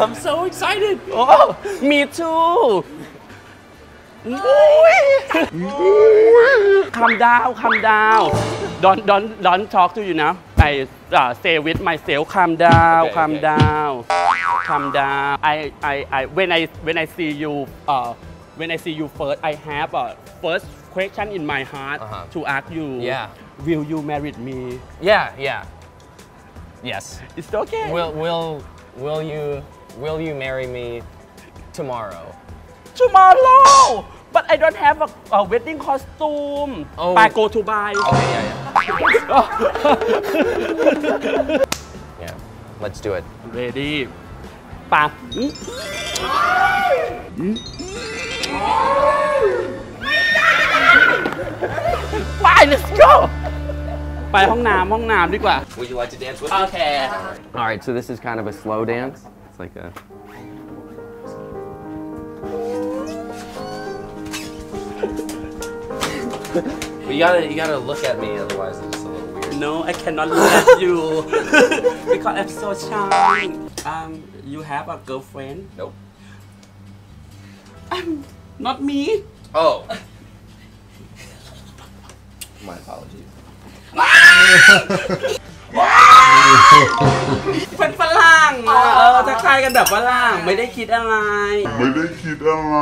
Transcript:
I'm so excited. Oh, me too. calm down, calm down. Don't, don't, don't talk to you now. I uh, say with myself, calm down, Okay, calm okay. down, calm down. I, I, I, when I, when I see you, uh, when I see you first, I have a first question in my heart Uh-huh. to ask you. Yeah. Will you marry me? Yeah, yeah. Yes. It's okay. Will will will you will you marry me tomorrow? tomorrow. But I don't have a, a wedding costume. Oh. Bye, go to buy. Okay, oh, yeah, yeah. Yeah. Let's do it. Ready ป ไปห้องน้ำห้องน้ำดีกว่า Would you like to dance with โอเค All right, so this is kind of a slow dance. It's like a. But you gotta, you gotta look at me, otherwise it's just a little weird. No I cannot look at you because I'm so shy um you have a girlfriend Nope. not me Oh. My apologies. เป็นฝรั่งอะเออทักทายกันแบบฝรั่งไม่ได้คิดอะไร ไม่ได้คิดอะไร